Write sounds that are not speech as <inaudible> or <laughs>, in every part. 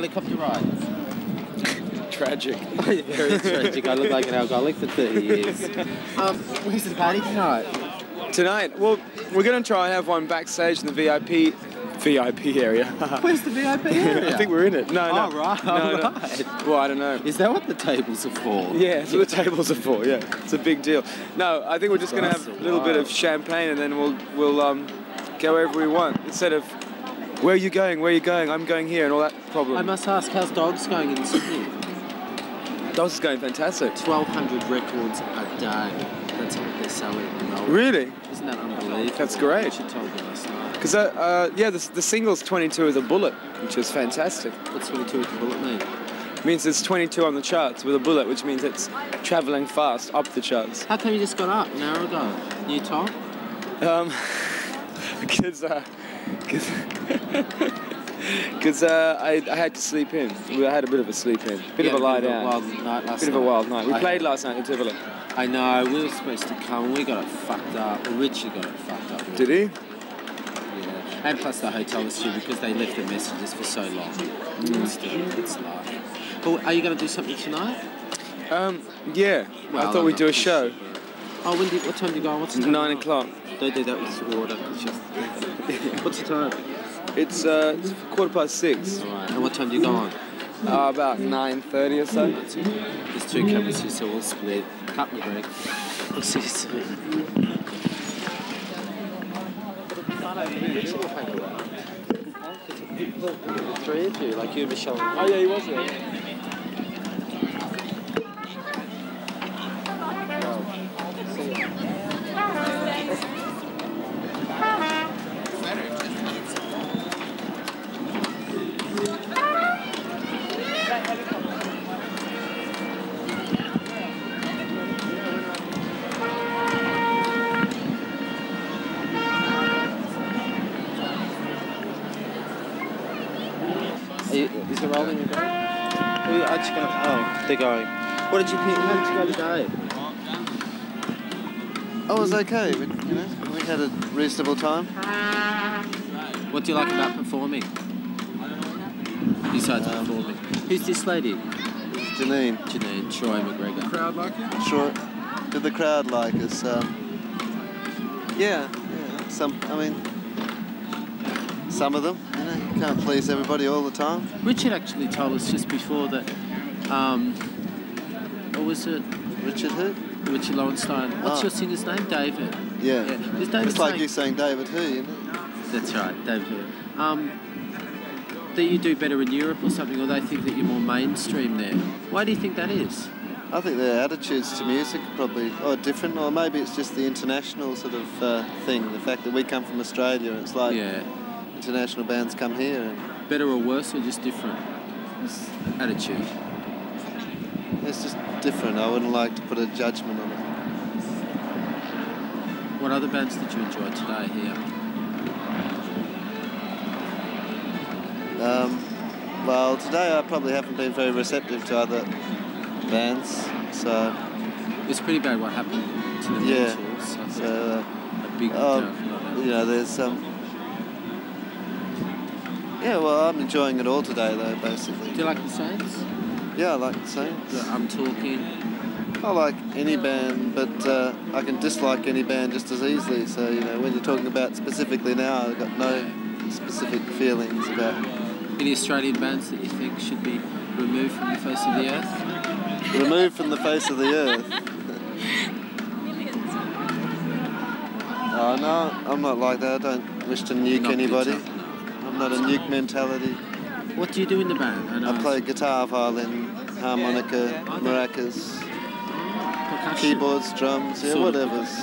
Helicopter ride. Tragic. <laughs> Very tragic. I look like an alcoholic for 30 years. Um, where's the party tonight? Tonight, well, we're going to try and have one backstage in the VIP VIP area. <laughs> Where's the VIP area? I think we're in it. No, no. Oh, right, No, no. right. <laughs> Well, I don't know. Is that what the tables are for? Yeah, that's what the tables are for. Yeah, it's a big deal. No, I think we're just going to have a little bit of champagne and then we'll we'll um, go wherever we want instead of where are you going? Where are you going? I'm going here and all that problem. I must ask, how's dogs going in Sydney? Dogs is going fantastic. 1,200 records a day. That's what they're selling. Really? Isn't that unbelievable? That's great. She told me last night. Because uh, uh, yeah, the, the single's 22 is a bullet, which is fantastic. What's 22 with the bullet mean? means it's 22 on the charts with a bullet, which means it's traveling fast up the charts. How come you just got up an hour ago? New top? Um, <laughs> because uh, because <laughs> uh, I, I had to sleep in. I had a bit of a sleep in, bit Yeah, of a lie bit of a down, wild night last bit of a wild night. We I- played last night in Tivoli. I know, we were supposed to come, we got it fucked up. Richie got it fucked up. Did he? Yeah. And plus the hotel was too because they left the messages for so long. It's, still, it's live. Well, are you going to do something tonight? Um, yeah. Well, I thought we'd do a show. Oh, when did, what time do you go on? What's the time? Nine o'clock. Don't do that with order. It's just... <laughs> What's the time? It's uh, it's quarter past six. Alright. And what time do you go on? Uh, about 9:30 or so. There's two cameras here, so we'll split. Cut me, Greg. We'll see you soon. Three of you, like you and Michelle. Oh yeah, he was there. They're going. What did you think? How did you go today? Oh, it was okay. We, you know, we had a reasonable time. What do you like about performing? I don't know. Besides performing. Who's this lady? Janine, Janine Troy McGregor. The crowd like it? sure. Did the crowd like us? Um, yeah, yeah. Some, I mean, some of them. You know, you can't please everybody all the time. Richard actually told us just before that, um, what was it? Richard who? Richard Lowenstein. What's Oh. your singer's name? David. Yeah. Yeah. Is David It's like saying- you saying David who, you know? That's right, David. Um, that you do better in Europe or something, or they think that you're more mainstream there. Why do you think that is? I think their attitudes to music are probably are different, or maybe it's just the international sort of uh, thing. The fact that we come from Australia, it's like Yeah. international bands come here, and Better or worse, or just different it's, attitude? It's just different. I wouldn't like to put a judgment on it. What other bands did you enjoy today here? Um, well, today I probably haven't been very receptive to other bands, so It's pretty bad what happened to the Yeah. I so uh, a big um, you know, there's some. yeah, well, I'm enjoying it all today, though. Basically, Do you like the Saints? Yeah, I like the Saints. The I'm talking. I like any band, but uh, I can dislike any band just as easily. So you know, when you're talking about specifically now, I've got no specific feelings about. Any Australian bands that you think should be removed from the face of the earth? removed from the face of the earth. oh no, I'm not like that. I don't wish to nuke anybody. I'm not a nuke mentality. What do you do in the band? know I play guitar, violin, harmonica, maracas, keyboards, drums, yeah, whatever's.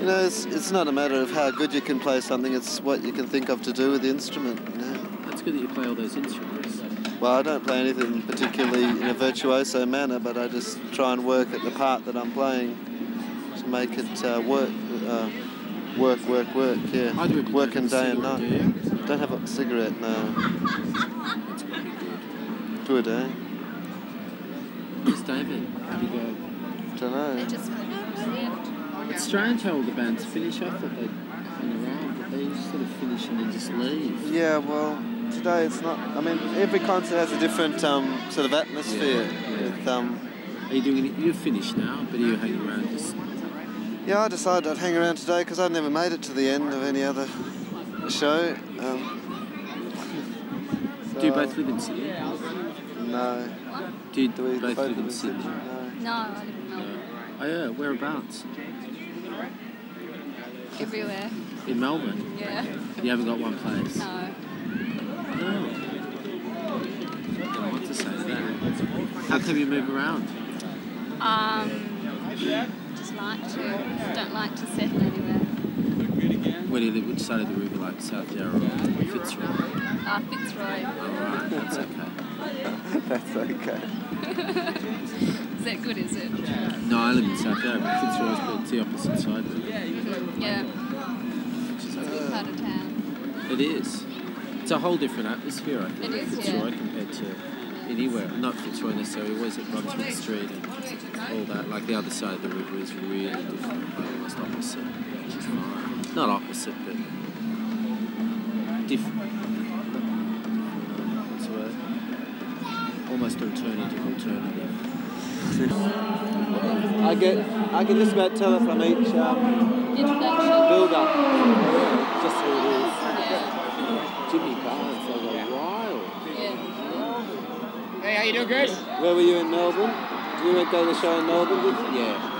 You know, it's, it's not a matter of how good you can play something, it's what you can think of to do with the instrument, you know. That's good that you play all those instruments. Well, I don't play anything particularly in a virtuoso manner, but I just try and work at the part that I'm playing to make it uh, work, uh, work, work, work. Yeah, I working day and night. Do you? Don't have a cigarette, no. That's pretty good. Good, eh? Who's David? How'd he go? Don't know. just It's strange how all the bands finish. I thought they'd hang around, but they just sort of finish and then just leave. Yeah, well, today it's not. I mean, every concert has a different um, sort of atmosphere. Yeah, yeah. With, um, Are you doing it? You're finished now, but are you hanging around just. yeah, I decided I'd hang around today because I'd never made it to the end of any other show. Um, Do you both live in Sydney? No. Do you Do we both live in in Sydney? No. No, I live in Melbourne. Oh yeah, whereabouts? Everywhere. In Melbourne. Yeah. You haven't got one place. No. No. I don't know what to say to that. How come you move around? Um, just like to. Don't like to settle anywhere. Where do you live? Which side of the river, like South Yarra or Fitzroy? Uh, Fitzroy. Alright, that's okay. <laughs> That's okay. <laughs> Is that good, is it? No, I live in South Yarra, but Fitzroy's but the opposite side of it. Yeah. Which is It's a okay. good part of town. It is. It's a whole different atmosphere, I think. It is, Fitzroy yeah. compared to anywhere. Not Fitzroy necessarily, always at Brunswick Street and all that. Like the other side of the river is really different, like almost opposite, which is fine. Not opposite, but different. What's the word? Almost alternative, alternative. I get. I can just about tell it from each um, Introduction. build up. Just who it is. Yeah. Jimmy Barnes, they go wild. Yeah. Hey, how you doing, Chris? Where were you in Melbourne? You went to the show in Melbourne. Yeah,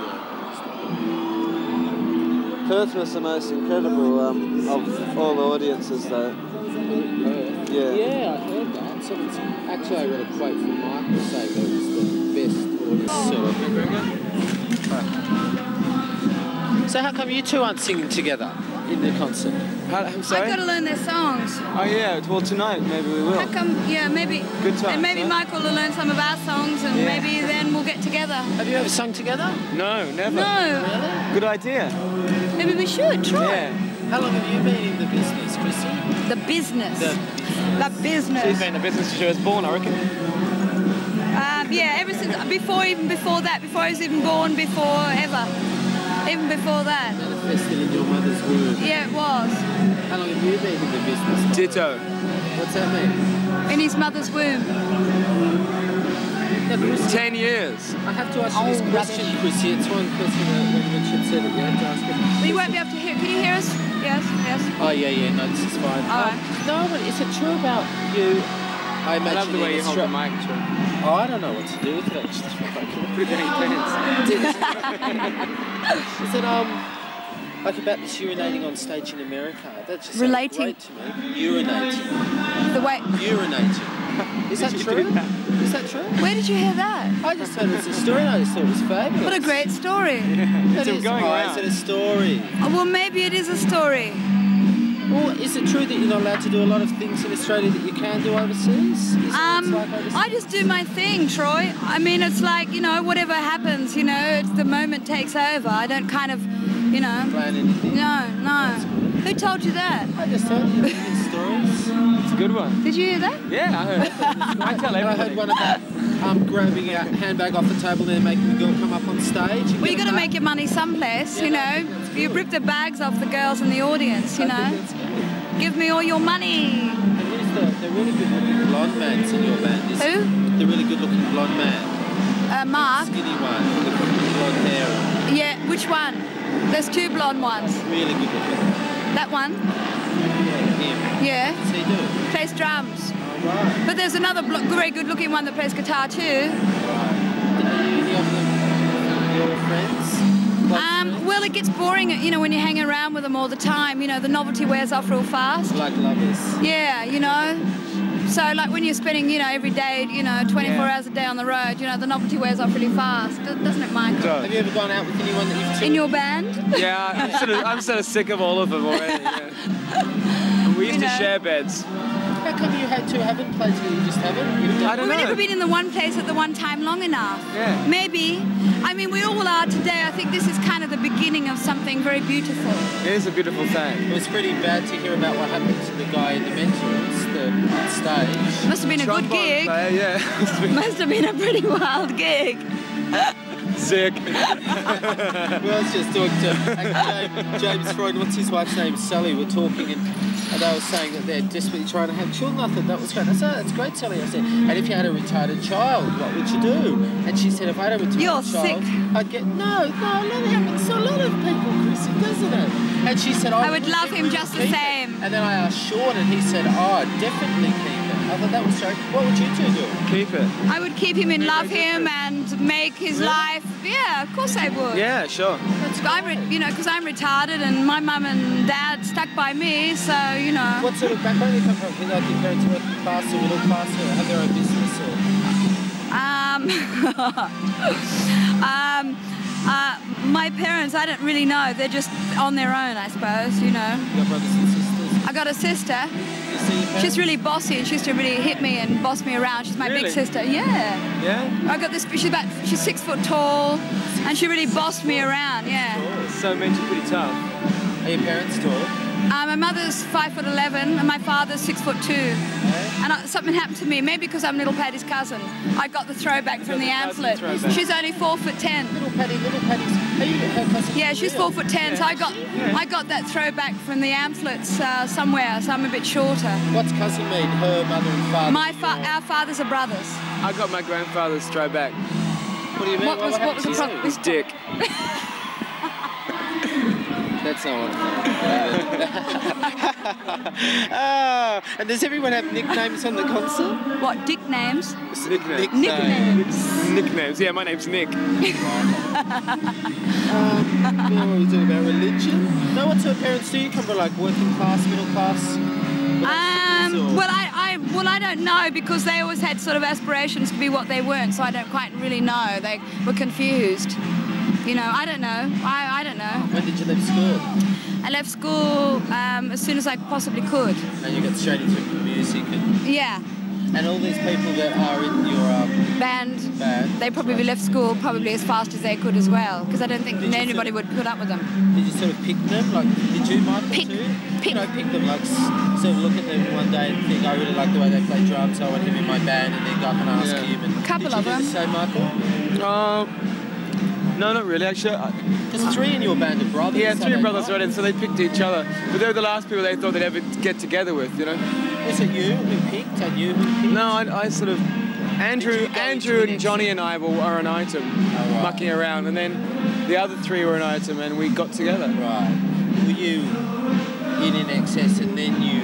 Perth was the most incredible um, of all the audiences, though. yeah. Yeah. Yeah, I heard that. Someone's, actually, I read a quote from Michael saying that it was the best audience. So, so how come you two aren't singing together in the concert? How, I'm sorry? I've got to learn their songs. Oh, yeah. Well, tonight maybe we will. How come? Yeah, maybe. Good times, And maybe huh? Michael will learn some of our songs, and Yeah. maybe then we'll get together. Have you ever sung together? No, never. No, Really? Good idea. Maybe we should try. Yeah. How long have you been in the business, Chrissy? The business. The- The business. She's been in the business since she was born, I reckon. Um, yeah, ever since before, even before that, before I was even born, before ever, even before that. Manifested in your mother's womb. Yeah, it was How long have you been in the business? Ditto. What's that mean? in his mother's womb. No, Chrissy, Ten years. I have to ask you this Oh, question. Chrissy. It's one question that when Richard said it, you have to ask it. But you won't be able to hear. Can you hear us? Yes, yes. Oh yeah, yeah, no, this is fine. All Um, no, but is it true about you? I I love the way you hold the mic. Troy. Oh, I don't know what to do with it. It's just like, <laughs> Pretty intense. <laughs> is it um like about this urinating on stage in America? That just Relating. great to me. Urinating, The way. urinating. <laughs> Is that true? do that? Is that true? Where did you hear that? I just heard it's a story. and I just thought it was fabulous. What a great story. That <laughs> It's is, going oh, around. is it a story? Oh, well, maybe it is a story. Well, is it true that you're not allowed to do a lot of things in Australia that you can do overseas? Is it what it's Um, like overseas? I just do my thing, Troy. I mean, it's like, you know, whatever happens, you know, it's the moment takes over. I don't kind of, you know. plan anything. No, no. Who told you that? I just heard you <laughs> good. It's a good one. Did you hear that? Yeah, I heard. I tell And I everybody. heard one about um, grabbing a handbag off the table and then making the girl come up on stage. Well, you get got to make your money someplace, you know. I You good. rip the bags off the girls in the audience, you I know. think that's good. Give me all your money. And who's the, the really good looking blonde man's in your band? Is Who? The really good looking blonde man. Uh, Mark. Skinny one with the blonde hair. Yeah, which one? There's two blonde ones. Really good looking. That one? Yeah, him. Yeah. What's he do? Plays drums. Oh, right. But there's another blo- very good looking one that plays guitar too. Are you any of them your friends? Close Um, friends? well, it gets boring, you know, when you hang around with them all the time. You know, the novelty wears off real fast. Like lovers. Yeah, you know. So, like when you're spending, you know, every day, you know, 24 Yeah. hours a day on the road, you know, the novelty wears off really fast, doesn't it, Michael? Have you ever gone out with anyone that you've seen? In your band? Yeah, I'm sort of, I'm sort of sick of all of them already. Yeah. <laughs> We used You to share beds. How come you had two haven't played together? You just haven't? You've I don't We've never been in the one place at the one time long enough. Yeah. Maybe. I mean, we all are today. I think this is kind of the beginning of something very beautiful. It is a beautiful thing. It was pretty bad to hear about what happened to the guy in the mentors, the stage. Must have been a good gig. player, yeah. <laughs> Must have been a pretty wild gig. <laughs> Sick. Well, I was just talking to James, James Freud, what's his wife's name? Sally, We're talking and, and they were saying that they're desperately trying to have children. I thought that was great. I said, oh, that's great, Sally. I said, and if you had a retarded child, what would you do? And she said, if I had a retarded You're child, sick. I'd get, no, no, that happens to a lot of people, Chrissy, doesn't it? And she said, I would love him just the keep it." same. And then I asked Sean and he said, oh, definitely keep it. I thought that was great. What would you two do? Keep it. I would keep him and love him and make his life. Yeah, of course I would. Yeah, sure. That's, I'm, re- you know, because I'm retarded and my mum and dad stuck by me, so you know. What sort of background do you come from? Do you like your parents working class or middle class or have their own business or? Um, <laughs> um, uh, my parents, I don't really know. They're just on their own, I suppose. You know. Your brothers and sisters? I got a sister. You see your parents? She's really bossy and she used to really hit me and boss me around. She's my Really? big sister. Yeah. Yeah? I got this. She's about. She's six foot tall, and she really bossed me around. Yeah. So meant you pretty tough. Are your parents tall? Uh, my mother's five foot eleven, and my father's six foot two. And I, something happened to me, maybe because I'm little Pattie's cousin. I got the throwback from the the cousin Amphlett. throwback. She's only four foot ten. Little Pattie, little Pattie's. Are you her cousin? Yeah, she's four foot ten, so I got I got that throwback from the Amphletts uh, somewhere, so I'm a bit shorter. What's cousin mean? Her mother and father? My fa- our fathers are brothers. I got my grandfather's throwback. What do you mean? What was- what was the problem? to? His dick. <laughs> <laughs> That's not what <laughs> Ah, and does everyone have nicknames on the concert? What dick names? Nicknames. Nicknames. Nicknames. Yeah, my name's Nick. <laughs> Um, what were we talking about? Religion? No, what sort of parents do you come from? Like working class, middle class? Um, well, I, I well I don't know because they always had sort of aspirations to be what they weren't, so I don't quite really know. They were confused. You know, I don't know. I, I don't know. When did you leave school? I left school um, as soon as I possibly could. And you got straight into music and, Yeah, and all these people that are in your um, band. band. They probably left school probably as fast as they could as well, because I don't think Did anybody sort would put up with them. Did you sort of pick them? Like, did you, Michael, Pick- too? pick. You know, pick them, like, sort of look at them one day and think, I really like the way they play drums, so I want him in my band, and then go up and ask Yeah. him. And Couple did you of do them. the same, Michael? Um, no, not really. Actually, I, Because three in your band are brothers. yeah, three brothers, right? And so they picked each other. But they were the last people they thought they'd ever get together with, you know? Was it you who picked and you who picked? No, I, I sort of. Andrew, Did you go Andrew and Johnny and I were, were an item, right. mucking around, and then the other three were an item, and we got together. Right. Were you in in excess and then you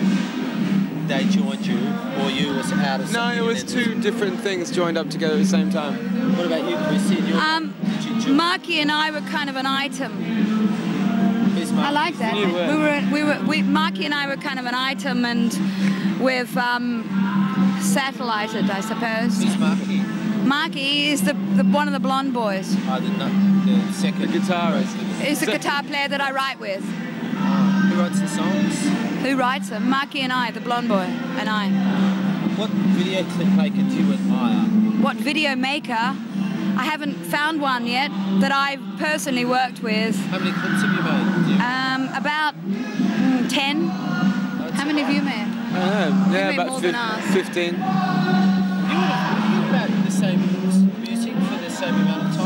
they joined you, or you was out of No, it was two different things joined up together at the same time. What about you, Chrissy? and your- Um, did you join? Marky and I were kind of an item. I like that. We were, we were, we, Marky and I were kind of an item, and we've um, satellited, I suppose. Who's Marky? Marky is the, the one of the blonde boys. Oh, the, nu- the second The guitarist. He's the guitar player that I write with. Ah, who writes the songs? Who writes them? Marky and I, the blonde boy, and I. What video clip maker do you admire? What video maker? I haven't found one yet that I've personally worked with. How many clips have you made? You- Um, about mm, 10. How many have you made? I don't know, yeah, about more fif- than us. 15. You would have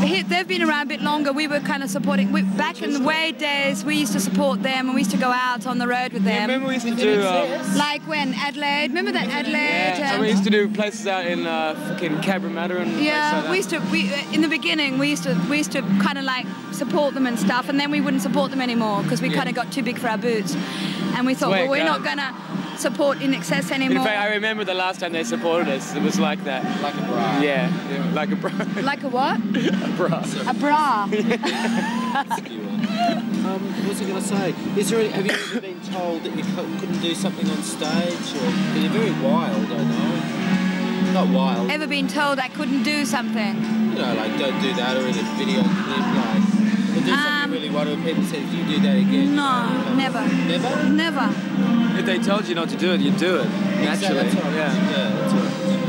He- They've been around a bit longer. We were kind of supporting. We, back in the way days, we used to support them and we used to go out on the road with Yeah, them. remember we used to do. INXS? Um, like when Adelaide, remember that Adelaide? yeah, um, and we used to do places out in uh, fucking Cabramatta and Yeah, like we used to. We uh, in the beginning we used to we used to kind of like support them and stuff, and then we wouldn't support them anymore because we Yeah. kind of got too big for our boots, and we thought, way well, we're not gonna support INXS anymore. In fact, I remember the last time they supported us, it was like that. Like a bra. Yeah, yeah like a bra. like a what? <laughs> a bra. A bra. <laughs> um, what was I going to say? Is there any, have you ever been told that you couldn't do something on stage? Or, 'cause you're very wild, I know. Not wild. Ever been told I couldn't do something? You know, like don't do that or in a video clip, like. People say, if you do that again. you No, know, never. Never? Never. If they told you not to do it, you'd do it. Exactly, Naturally. that's what I yeah. Yeah, that's what I mean.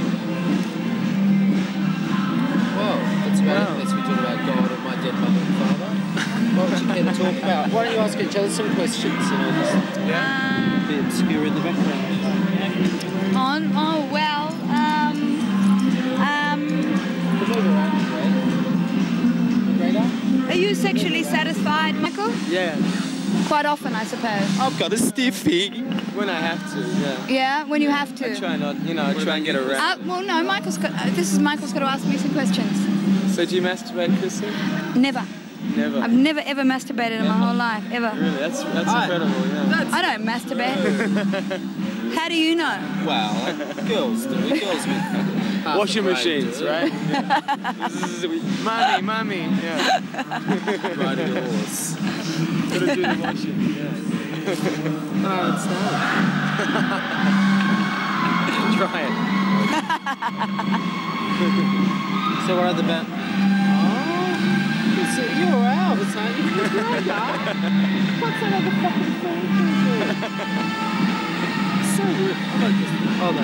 Well, that's about Wow. it. Unless we talk about God and my dead mother and father. What would you care to talk about? Why don't you ask each other some questions and I'll just Yeah. be obscure in the background. On. Oh well. Um. Um. Come over, Andre. sexually satisfied, Michael? Yeah, Quite often, I suppose. I've got a stiffy. when I have to. Yeah. Yeah, when you have to. I try not, you know, I try and get around. Uh, well, no, Michael's got. Uh, this is Michael's got to ask me some questions. So do you masturbate, Kristen? Never. Never. I've never ever masturbated in my whole life, ever. Really, that's that's I- incredible. Yeah. I don't masturbate. <laughs> How do you know? Well, girls do. Girls with half Washing machines, right? <laughs> mommy, mommy. Yeah. Riding a horse. Gotta do the washing. Yeah. Oh, it's not. <laughs> Try it. <laughs> So what other band? Oh, you see, you're out. It's like you look like that. What's that other fucking thing? so weird. Oh no.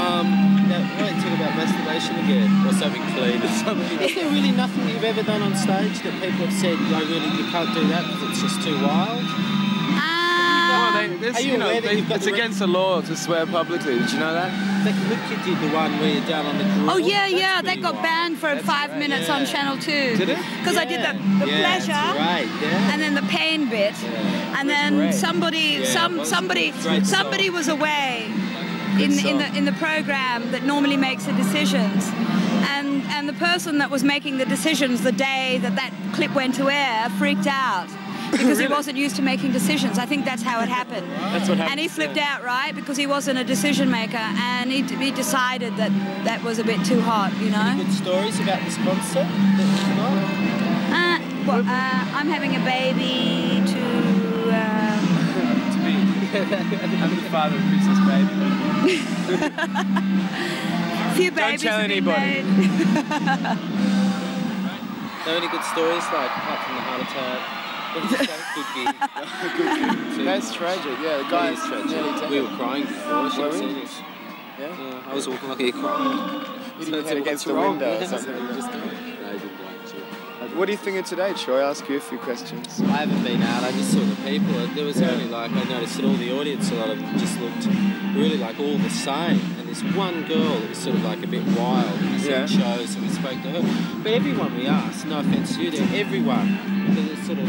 Um, now, I want to talk about masturbation again, or something cleaner. Is there really nothing that you've ever done on stage that people have said, "I really, you can't do that because it's just too wild"? Um, they, this, Are you you know, aware that they, it's the re- against the law to swear publicly. Did you know that? Like, look, you did the one where you're down on the grill. Oh yeah, That's yeah, they got wild. banned for five minutes on Channel Two. Did it? Because I did the, the yeah, pleasure right, yeah. and then the pain bit, Yeah. and then great. somebody, Yeah, some somebody, somebody was away in in the in the program that normally makes the decisions. And, and the person that was making the decisions the day that that clip went to air freaked out <laughs> because he wasn't used to making decisions. I think that's how it happened. That's what happened. And he flipped yeah. out, right? Because he wasn't a decision maker and he, he decided that that was a bit too hot, you know? Any good stories about this concert that? Uh, well, uh, I'm having a baby to. Uh, <laughs> to be <laughs> I'm the father of Princess Baby. A <laughs> few babies tell have been anybody. made. <laughs> Know any good stories like apart from the heart attack? What did you say? Good gig. <laughs> Good That's tragic. Yeah, the guy is tragic. nearly dead. We were crying before. You should have Were we? seen us. Yeah? Yeah, I was walking like a crying. Hitting So your it's head against the window or Yeah. something. What do you think of today, Troy? I'll ask you a few questions. I haven't been out. I just saw the people. There was Yeah. only like I noticed that all the audience, a lot of them just looked really like all the same. And this one girl was sort of like a bit wild. We Yeah. shows and we spoke to her. But everyone we asked, no offense to you, there, everyone, there's sort of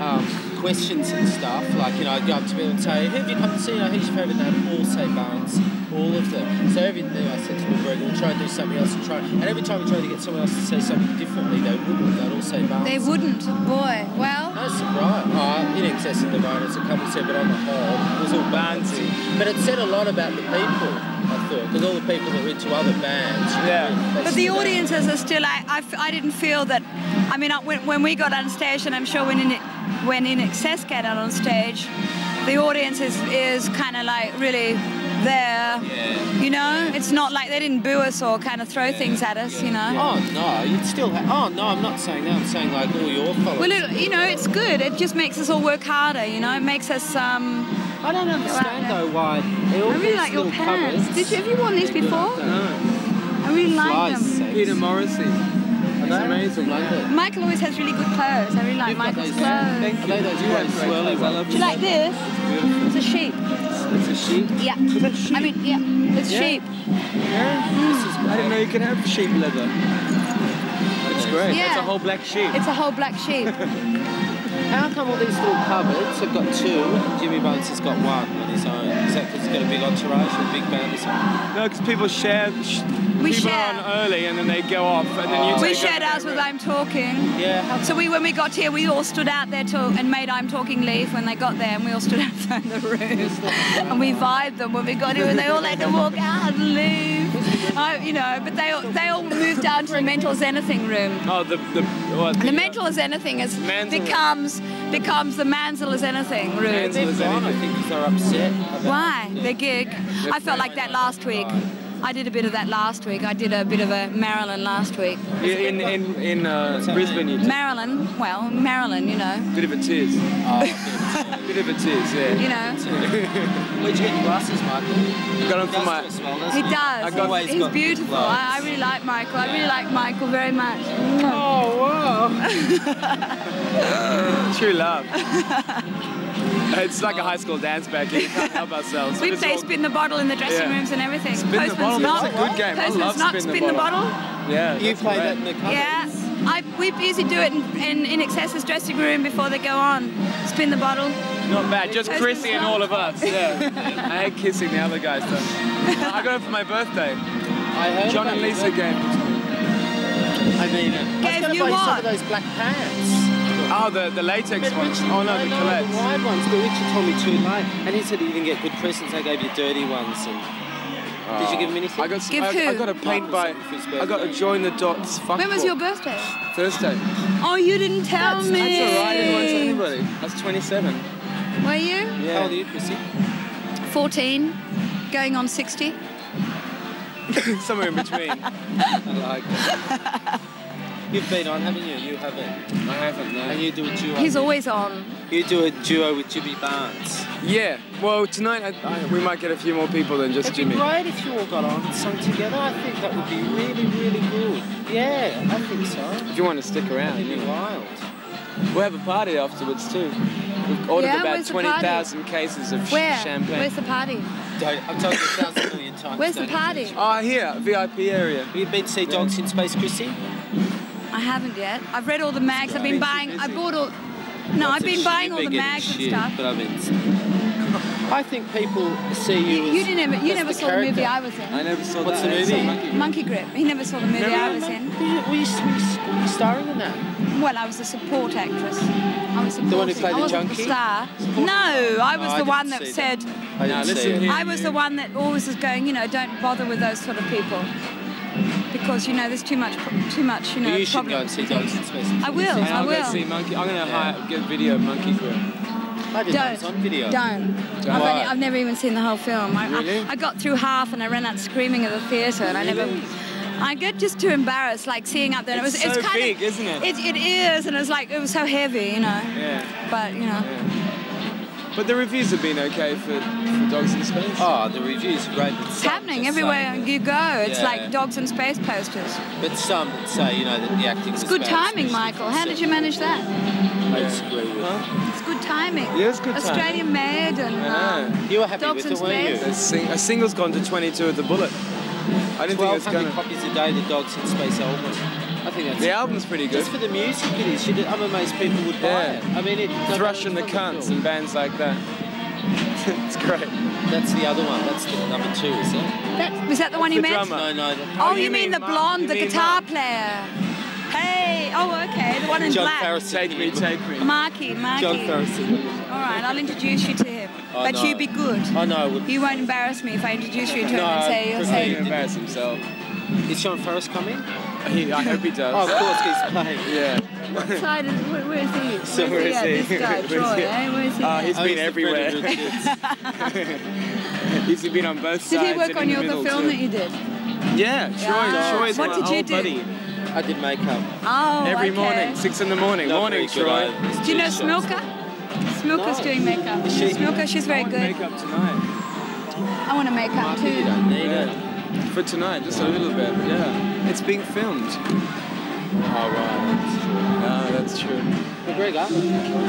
um, questions and stuff. Like you know, I'd go up to people and say, "Who have you come to see? You know, who's your favourite?" And they'd all say Barnes. All of them. So every day I said to them, Greg, we'll try and do something else and try. And every time we tried to get someone else to say something differently, they wouldn't. They'd all say Barnes. They wouldn't. Boy, well. No surprise. Oh, in excess of the bonus, a couple said, but on the whole, it was all Barnesy. But it said a lot about the people, I thought, because all the people that were into other bands. Yeah. know, But the stood out. audiences are still. I. I didn't feel that. I mean, I, when, when we got on stage, and I'm sure when in, when INXS got out on stage, the audience is, is kind of like really there. Yeah. You know, it's not like they didn't boo us or kind of throw things at us. You know. Oh no, you'd still have. Oh no, I'm not saying that. I'm saying like all your followers. Well, it, you know, it's good. It just makes us all work harder. You know, it makes us. Um, I don't understand though why. They all I really these like your little pants. cupboards- Did you have you worn these before? No. I really like Flies them. sakes. Peter Morrissey. He's Are they? amazing. London. Michael always has really good clothes. I really like You've got Michael's those- clothes. Are they those You great great swirly. I ones? love Do you like this? Beautiful. It's a sheep. It's a sheep. Yeah. Is that sheep? I mean, yeah, it's Yeah. sheep. Yeah. I didn't know you could have sheep leather. That's great. Yeah. It's a whole black sheep. It's a whole black sheep. <laughs> How come all these little cupboards have got two and Jimmy Barnes has got one on his own? Is that because he's got a big entourage or a big band or something? No, because people share. Sh- We people share. are on early and then they go off and then you Oh. We shared over ours with I'm Talking. Yeah. So we, when we got here, we all stood out there till, and made I'm Talking leave when they got there, and we all stood <laughs> outside the room, and we vibed them when we got here, and they all had to walk out and leave. <laughs> I, you know, but they all, they all moved down to the mental as anything room. Oh, the the what? The uh, mental as anything is Mansell. becomes becomes the Mansell as anything room. Mansell. they've gone, I think, because they're upset. About Why? the gig. I felt like that last week. I did a bit of that last week. I did a bit of a Maryland last week. Yeah, In in in uh, Brisbane, you did. Maryland, well, Maryland, you know, Bit of a tears. <laughs> Oh, Bit of a tears, yeah. you know. <laughs> Where'd you get your glasses, Michael? Got them from my. Does well, doesn't He he? does. I got- Always He's beautiful. I, I really like Michael. I really like Michael very much. Oh wow! <laughs> True love. <laughs> it's like a high school dance back here. We can't help ourselves. We play all- spin the bottle in the dressing Yeah. rooms and everything. Spin the Postman's bottle, knock. it's a good game. I Postman's love knock, spin the spin the bottle. bottle. Yeah. You that's play great. that in the cupboard? Yeah. I, we usually do it in, in, in INXS's dressing room before they go on. Spin the bottle. Not bad. Just Toast Chrissy and all of us. <laughs> Yeah. I hate kissing the other guys though. I got it for my birthday. I heard John and your Lisa birthday. gave it to. I mean, I was going to buy you some of those black pants. Oh, the, the latex But ones. Richard- Oh no, the no, Colette's. the wide ones. But Richard told me too late, and he said he didn't get good presents. They gave you dirty ones. And did you oh. give him anything? I got, Give I, I got a paint by. Something for his I got a join the dots. Fuck When was your birthday? Thursday. Oh, you didn't tell That's- me. That's alright. I didn't want to tell anybody. That's 27. Were you? Yeah. How old are you, Chrissy? 14, going on 60. <laughs> Somewhere in between. <laughs> I like it. You've been on, haven't you? You haven't. I haven't. No. And you do a duo. He's with- always on. You do a duo with Jimmy Barnes. Yeah. Well, tonight I, I, we might get a few more people than just It'd be Jimmy. great if you all got on and sung together. I think that would be really, really good. Yeah, I think so. If you want to stick around, It'd be know. wild. we'll have a party afterwards too. We've ordered Yeah, about where's the party? 20,000 cases of sh- Where? champagne. Where's the party? Don't, I've told you a thousand million times. Where's the party? Oh, here, VIP area. Have you been to see Dogs in Space, Chrissy? I haven't yet. I've read all the mags. I've been Been buying. I busy. bought all. No, I've been buying all the mags and stuff. But I've been. I think people see you. You, you didn't. Ever, you never the saw the movie. I was in. I never saw What's that. the movie? Monkey Grip. Monkey Grip. He never saw the movie Never? I was in. Were you, were, you, were you- starring in that? Well, I was a support actress. I was The one who supporting. played I the wasn't junkie? star. No, I was Oh, I the one didn't that said. I Now, listen here. I was the one that always was going. You know, don't bother with those sort of people because you know there's too much, too much. You know, you should go and see Dogs in Space. I will. And I I'll go see Monkey. I'm gonna Yeah. hire, get video of Monkey Grip. I didn't know Don't. on video. Don't. I've, only, I've never even seen the whole film. I, Really? I, I got through half and I ran out screaming at the theatre and I never. Really? I get just too embarrassed, like seeing up there. It's it was, so it's kind big, of, isn't it? it? It is, and it was like it was so heavy, you know. Yeah. But you know, yeah. But the reviews have been okay for, for Dogs in Space. Oh, the reviews are great. It's happening everywhere say- you go. It's Yeah. like dogs in space posters. But some say, you know, that the acting It's was good bad, timing, Michael. How did you manage that? I disagree with. Huh? It's good timing. Yeah, it's good timing. Australian made and. I know. Um, You were happy Dogs with in it, weren't you? Space? A, sing, a single's gone to 22 at the Bullet. I didn't think it was gonna. copies a day, the Dogs in Space album. I think that's The album's pretty good. Just for the music it is. Did- I'm amazed people would buy Yeah. it. I mean, it. no Thrush and the Cunts film. and bands like that. <laughs> it's great. That's the other one. That's the number two, is it? that, was that the one you The meant? drummer. No, no. the- Oh, Oh, you, you mean, mean the blonde, the guitar Mark. player? Hey, oh, okay, the one in John black. Farriss. Take me, take me. Marky, Marky. John Farrison. All right, I'll introduce you to him. Oh, but no. you be good. Oh, I know. it would- You won't embarrass me if I introduce you to him No, and say, you'll I He say, prefer- embarrass himself. Is Jon Farriss coming? <laughs> He, I hope he does. Oh, of course he's playing. Yeah. what side is, where, where is he? So Where's where is at? he? This guy, <laughs> Where's Troy, he? eh? Where's he? Uh, he's Oh, been the everywhere. <laughs> He's been on both sides. Did he work on in the your other film too. that you did? Yeah, Troy. Yeah. Troy's What my did you old do? buddy. I did makeup. Oh, Every okay. morning, six in the morning. Not morning, very good, Troy. I- Do you know shots. Smilka? Smilka's No. doing makeup. Is she? Smilka, she's very I want good. Makeup tonight. I want to make up Marky, you too. don't need it. Yeah. For tonight, just a little bit. Yeah. It's being filmed. Oh, right. That's true. Ah, that's true. McGregor,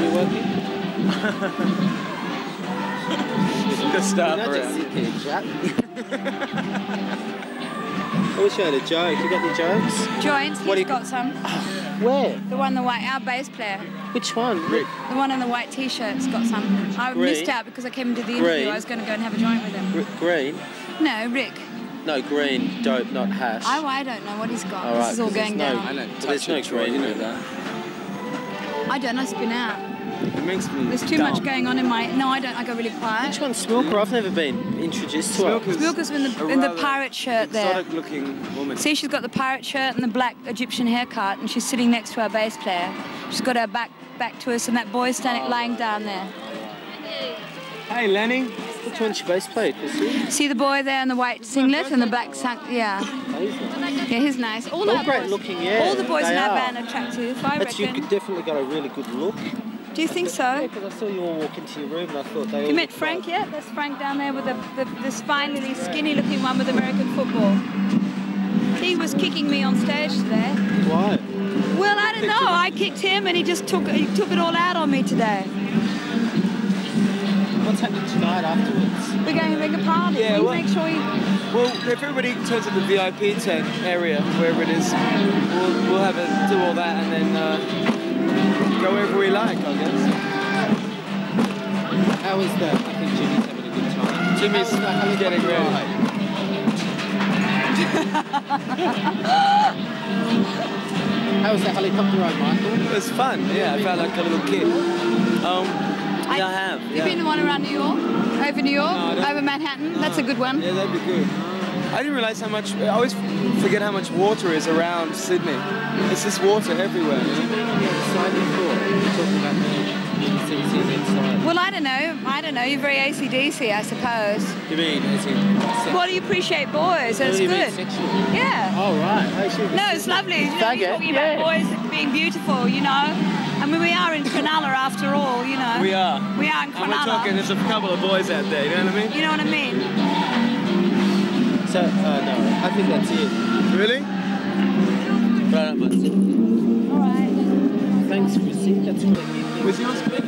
you working? The star You're <laughs> not just it. sitting Jack. I wish I had a joke. You got any jokes? Joints, What do he's you- got some. Where? The one, in the white, our bass player. Which one? Rick. The one in the white t-shirt's got some. I Green. missed out because I came into the interview. Green. I was going to go and have a joint with him. Rick Green? No, Rick. No, green, dope, not hash. I, I don't know what he's got. All this right, is all going no- down. I know. But there's no it, Troy. green You know that. I don't know, spin out. It makes me. There's too much going on in my. No, I don't. I go really quiet. Which one's Smilker? I've never been introduced to her. Smilker's Smilker's in the in the pirate shirt there. Exotic-looking woman. See, she's got the pirate shirt and the black Egyptian haircut, and she's sitting next to our bass player. She's got her back back to us, and that boy's standing lying down there. Hey, Lenny. Which one's your bass played? See the boy there in the white singlet and the black sun. Yeah, yeah, he's nice. All, All great boys, looking, yeah, All the boys in our are. band are attractive. I you reckon. definitely got a really good look. Do you think so? Yeah, because I saw you all walk into your room and I thought they all You met Frank yet? That's Frank down there with the, the, the spinely, skinny-looking one with American football. He was kicking me on stage today. Why? Well, I don't know. I kicked him, and he just took he took it all out on me today. Tonight afterwards? We're going to make a party. Yeah, well- make sure you Well, if everybody turns to the VIP tent area, wherever it is, we'll, we'll have a, do all that and then uh, go wherever we like, I guess. How is that? I think Jimmy's having a good time. Jimmy's How was the helicopter getting ready. <laughs> How was the helicopter ride, Michael? It was fun, yeah. I felt like a little kid. Um, yeah, I have. You've yeah. been the one around New York? Over New York? No, Over Manhattan? That's a good one. Yeah, that'd be good. I didn't realize how much. I always forget how much water is around Sydney. It's just water everywhere. You know? Been on the other side before, talking about the cities inside. Well, I don't know. I don't know. You're very ACDC, I suppose. You mean, as in sex- Well, you appreciate boys. Oh, That's you good. sexual? Yeah. Oh, right. I. No, it's lovely. You know, you're talking yeah. about boys being beautiful, you know. I mean, we are in Cronulla after all, you know. We are. We are in And we're talking. There's a couple of boys out there. You know what I mean? You know what I mean? So, uh, no, I think that's it. Really? Right up, that's. All right. Thanks, Chrissy. That's great. Was yours big?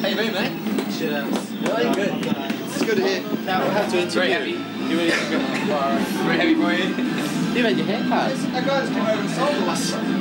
How you been, mate? Shit ass. Really good. It's good to hear. Now we'll have to interview. Very heavy. You really have to go. Very heavy for you. You've had your hair cut. That guy's come over and sold us.